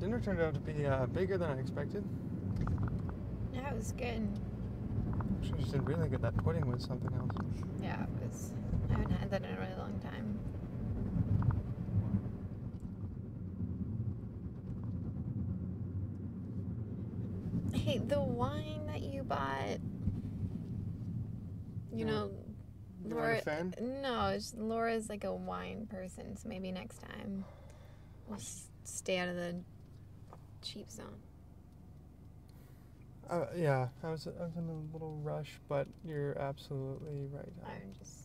dinner turned out to be uh, bigger than I expected. Yeah, it was good. She just did really good. That pudding was something else. Yeah, it was. I haven't had that in a really long time. Hey, the wine that you bought. You know, Laura. not a fan? No, it's, Laura's like a wine person, so maybe next time we'll s- stay out of the cheap zone. Uh, yeah, I was I was in a little rush, but you're absolutely right. I'm just.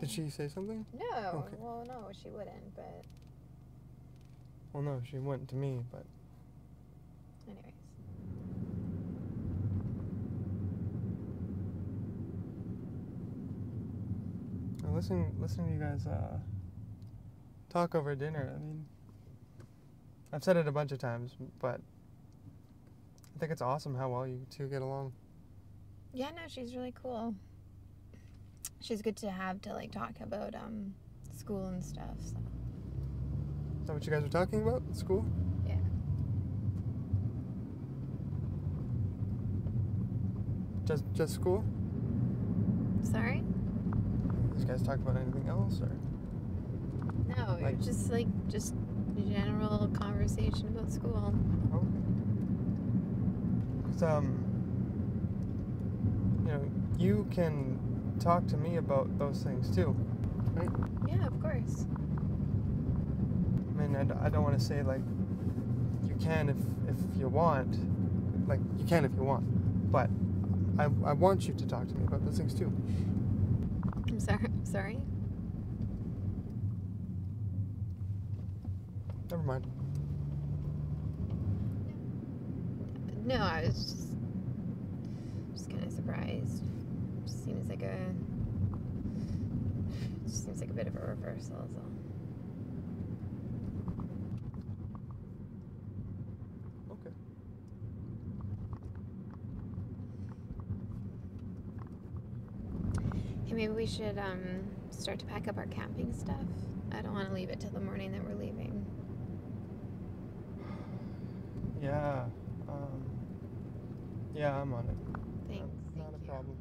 Did she say something? No. Okay. Well, no, she wouldn't. But Well, no, she went to me, but anyways. listening listening to you guys uh, talk over dinner. I mean, I've said it a bunch of times, but I think it's awesome how well you two get along. Yeah, no, she's really cool. She's good to have to like talk about um school and stuff. So Is that what you guys were talking about school? yeah. Just just school? Sorry. Did you guys talk about anything else, or No, Like- just like just general conversation about school. okay? um, you know, you can talk to me about those things too, right? Yeah, of course. I mean, I, d- I don't want to say like you can if if you want, like you can if you want, but I I want you to talk to me about those things too. I'm sorry. I'm Sorry. Never mind. No, I was just just kind of surprised. Just Seems like a just seems like a bit of a reversal. So. Okay. Hey, maybe we should um start to pack up our camping stuff. I don't want to leave it till the morning that we're leaving. Yeah. Um, yeah, I'm on it. Thanks. Not Thank a you. problem.